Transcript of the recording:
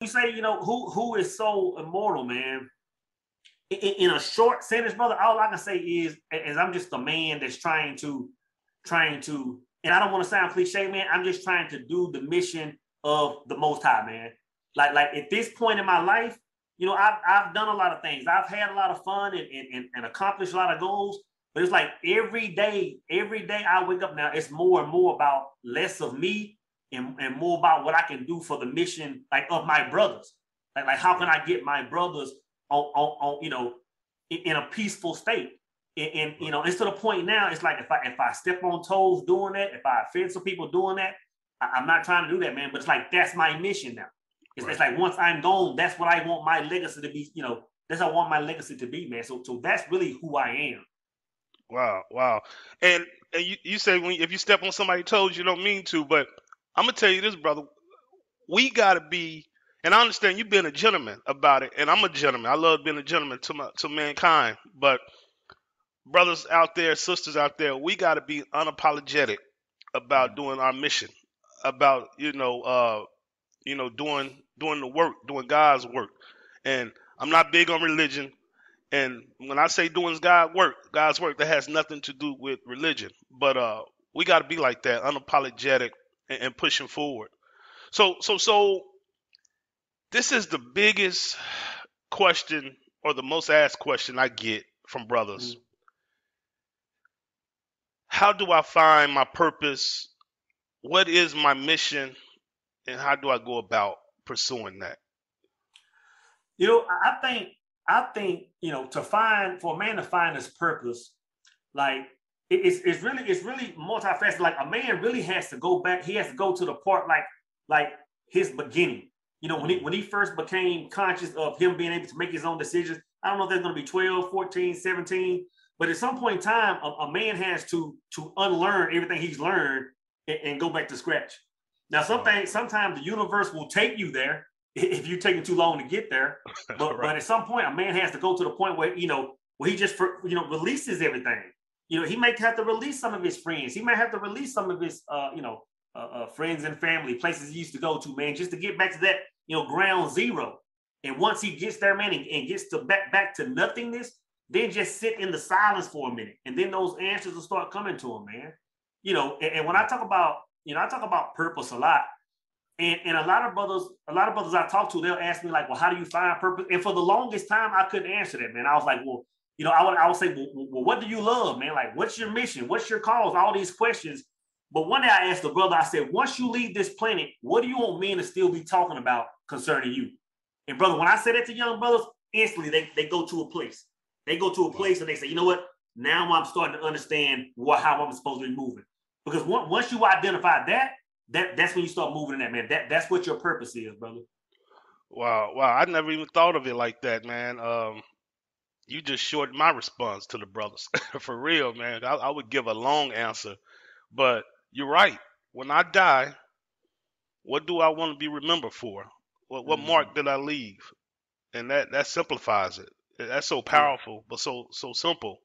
you say, you know, who who is Soul Immortal, man? In, in, a short sentence, brother, all I can say is, is I'm just a man that's trying to, trying to, and I don't want to sound cliche, man. I'm just trying to do the mission of the Most High, man. Like, like at this point in my life, you know, I've, I've done a lot of things. I've had a lot of fun and, and, and accomplished a lot of goals. But it's like every day, every day I wake up now, it's more and more about less of me and, and more about what I can do for the mission, like of my brothers. Like, like how can I get my brothers on, on, on you know, in, in, a peaceful state? And, and, you know, it's to the point now. It's like if I if I step on toes doing that, if I offend some people doing that, I, am not trying to do that, man. But it's like that's my mission now. It's, right. it's like once I'm gone, that's what I want my legacy to be. You know, that's what I want my legacy to be, man. So so that's really who I am. Wow, wow. And and you, you say when if you step on somebody's toes, you don't mean to, but I'm gonna tell you this, brother. We gotta be, and I understand you being a gentleman about it, and I'm a gentleman. I love being a gentleman to my to mankind. But brothers out there, sisters out there, we gotta be unapologetic about doing our mission, about you know, uh, you know, doing doing the work, doing God's work. And I'm not big on religion. And when I say doing God work, God's work, that has nothing to do with religion. But uh, we got to be like that, unapologetic and, and pushing forward. So so so this is the biggest question or the most asked question I get from brothers. Mm-hmm. How do I find my purpose? What is my mission? And how do I go about pursuing that? You know, I think I think, you know, to find for a man to find his purpose, like it's, it's really it's really multifaceted. Like a man really has to go back. He has to go to the part like like his beginning. You know, when he when he first became conscious of him being able to make his own decisions. I don't know if there's going to be 12, 14, 17, but at some point in time, a, a man has to to unlearn everything he's learned and, and go back to scratch. Now, something sometimes the universe will take you there if you're taking too long to get there. But, right. but at some point, a man has to go to the point where you know where he just you know releases everything you know, he might have to release some of his friends. He might have to release some of his, uh, you know, uh, uh, friends and family, places he used to go to, man, just to get back to that, you know, ground zero. And once he gets there, man, and, and gets to back back to nothingness, then just sit in the silence for a minute, and then those answers will start coming to him, man. You know, and, and when I talk about, you know, I talk about purpose a lot. And, and a lot of brothers, a lot of brothers I talk to, they'll ask me like, "Well, how do you find purpose?" And for the longest time, I couldn't answer that, man. I was like, "Well, you know, I would I would say, well, well, what do you love, man? Like, what's your mission? What's your cause? All these questions. But one day I asked the brother, I said, once you leave this planet, what do you want men to still be talking about concerning you? And brother, when I say that to young brothers, instantly they, they go to a place. They go to a place and they say, you know what? Now I'm starting to understand what how I'm supposed to be moving. Because once you identify that, that that's when you start moving in that man. That that's what your purpose is, brother. Wow, wow! I never even thought of it like that, man. Um, you just shortened my response to the brothers. For real, man. I, I, would give a long answer, but you're right. When I die, what do I want to be remembered for? What, what mm-hmm. mark did I leave? And that that simplifies it. That's so powerful, but so so simple.